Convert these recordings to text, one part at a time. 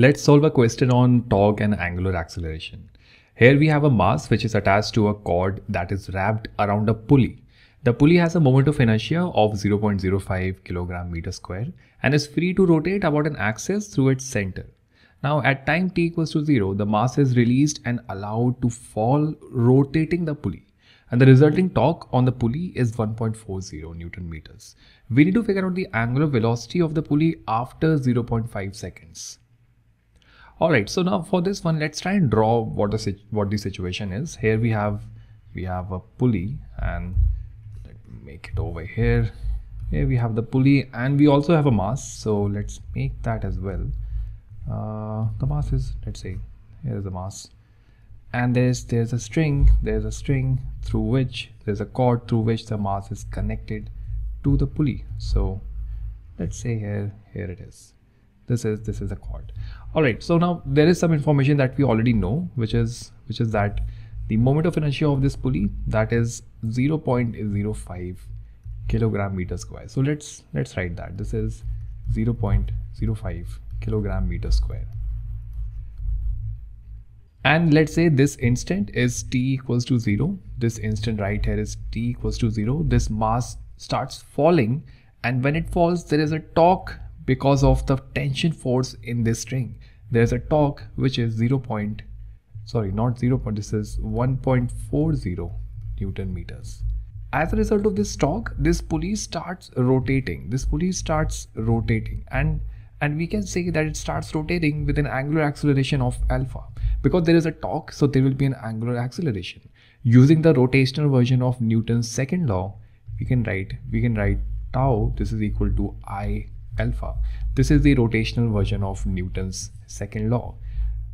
Let's solve a question on torque and angular acceleration. Here we have a mass which is attached to a cord that is wrapped around a pulley. The pulley has a moment of inertia of 0.05 kilogram meter square and is free to rotate about an axis through its center. Now at time t equals to 0, the mass is released and allowed to fall rotating the pulley and the resulting torque on the pulley is 1.40 newton meters. We need to figure out the angular velocity of the pulley after 0.5 seconds. All right, so now for this one, let's try and draw what the what the situation is. Here we have we have a pulley, and let me make it over here. Here we have the pulley, and we also have a mass. So let's make that as well. Uh, the mass is let's say here is the mass, and there's there's a string. There's a string through which there's a cord through which the mass is connected to the pulley. So let's say here here it is this is this is a cord all right so now there is some information that we already know which is which is that the moment of inertia of this pulley that is 0.05 kilogram meter square. So let's let's write that. This is 0.05 kilogram meter square. And let's say this instant is t equals to 0 this instant right here is t equals to 0 this mass starts falling and when it falls there is a torque because of the tension force in this string. There's a torque which is 0. Point, sorry, not 0. Point, this is 1.40 Newton meters. As a result of this torque, this pulley starts rotating. This pulley starts rotating and and we can say that it starts rotating with an angular acceleration of alpha because there is a torque so there will be an angular acceleration using the rotational version of newton's second law we can write we can write tau this is equal to i alpha. This is the rotational version of Newton's second law,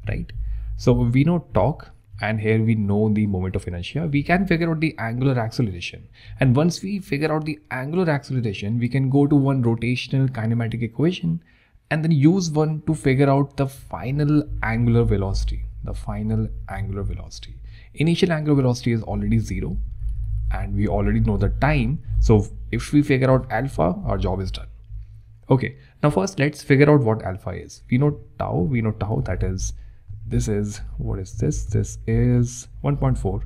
right? So we know torque and here we know the moment of inertia. We can figure out the angular acceleration. And once we figure out the angular acceleration, we can go to one rotational kinematic equation and then use one to figure out the final angular velocity, the final angular velocity. Initial angular velocity is already zero and we already know the time. So if we figure out alpha, our job is done. Okay, now first let's figure out what alpha is. We know tau, we know tau that is, this is, what is this? This is 1.4.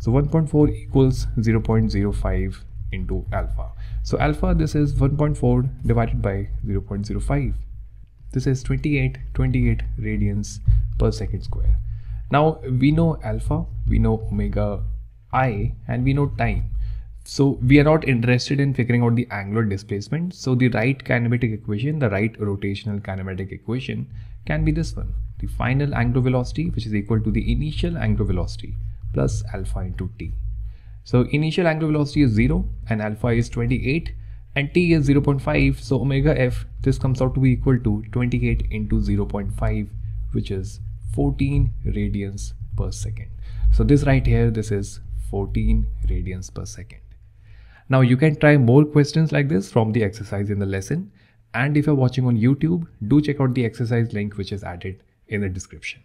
So 1.4 equals 0.05 into alpha. So alpha, this is 1.4 divided by 0.05. This is 28, 28 radians per second square. Now we know alpha, we know omega i, and we know time. So we are not interested in figuring out the angular displacement. So the right kinematic equation, the right rotational kinematic equation can be this one. The final angular velocity, which is equal to the initial angular velocity plus alpha into t. So initial angular velocity is 0 and alpha is 28 and t is 0.5. So omega f, this comes out to be equal to 28 into 0.5, which is 14 radians per second. So this right here, this is 14 radians per second. Now you can try more questions like this from the exercise in the lesson. And if you're watching on YouTube, do check out the exercise link which is added in the description.